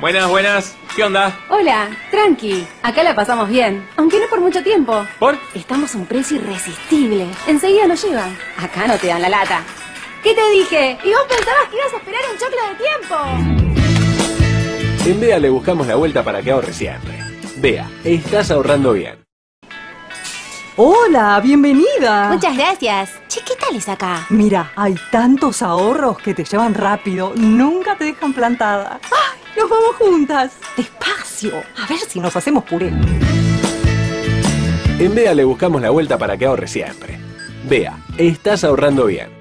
Buenas, buenas. ¿Qué onda? Hola, tranqui. Acá la pasamos bien, aunque no por mucho tiempo. ¿Por? Estamos a un precio irresistible. Enseguida nos llevan. Acá no te dan la lata. ¿Qué te dije? ¿Y vos pensabas que ibas a esperar un choclo de tiempo? En Bea le buscamos la vuelta para que ahorre siempre. Bea, estás ahorrando bien. Hola, bienvenida. Muchas gracias. Che, ¿qué tal es acá? Mira, hay tantos ahorros que te llevan rápido, nunca te dejan plantada. ¡Ay, nos vamos juntas! Despacio, a ver si nos hacemos puré. En Bea le buscamos la vuelta para que ahorre siempre. Bea, estás ahorrando bien.